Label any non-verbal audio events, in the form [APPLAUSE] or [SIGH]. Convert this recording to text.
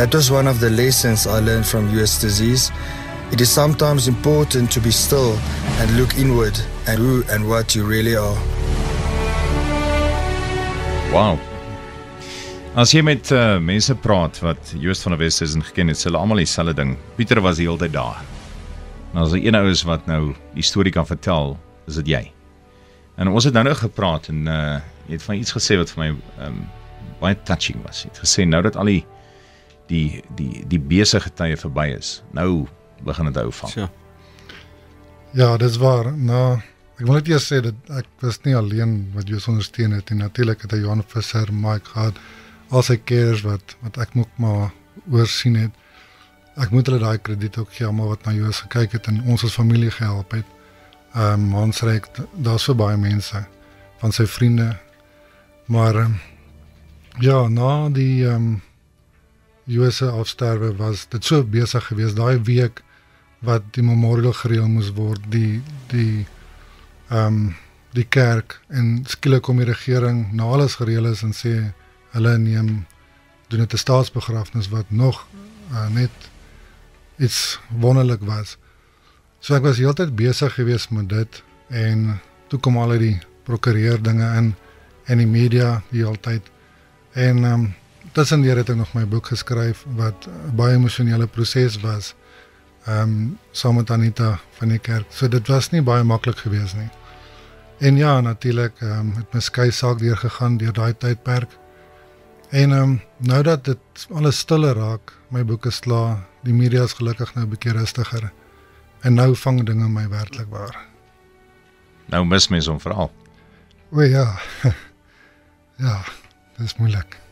That was one of the lessons I learned from US disease. It is sometimes important to be still and look inward and who and what you really are. Wow. As jy met uh, mense praat wat Joost van der Westhuizen geken het, hulle almal dieselfde ding. Pieter was die hele tyd daar. Nou as 'n een ou is wat nou die storie kan vertel, is dit jy. En ons het nou nou gepraat en uh jy het van iets gesê wat vir my um baie touching was. Jy het gesê nou dat al die die die die besige tye verby is, nou begin dit hou van. Ja. Ja, dis waar. Nou, ek wil net eers sê dat ek was nie alleen wat Joos ondersteun het nie. Natuurlik het hy Johan Visser, Mike gehad, al sy keers wat wat ek moet maar oorsien het. Ek moet hulle daai krediet ook gee almal wat na Joos gekyk het en ons as familie gehelp het. Ehm um, ons reik daar's so baie mense van sy vriende. Maar um, ja, na die ehm um, Joos se afsterwe was dit so besig geweest daai week wat die memorial gereël moes word, die die ehm um, die kerk en skielik kom die regering na alles gereël is en sê hulle neem doen dit 'n staatsbegrafnis wat nog uh, net iets wonderlik was. So ek was heeltyd besig geweest met dit en toe kom al die prokureur dinge in en die media die hele tyd. En ehm um, tussendeur het ek nog my boek geskryf wat 'n baie emosionele proses was. Ehm um, saam met Anita van die kerk. So dit was nie baie maklik geweest nie. En ja, natuurlik ehm um, het my skei saak deur gegaan deur daai tydperk. En ehm um, nou dat dit alles stiller raak, my boek is klaar, die media is gelukkig nou 'n bietjie rustiger. En nou vang dinge my werklik waar. Nou mis mense hom veral. O ja. [LAUGHS] ja, dis moeilik.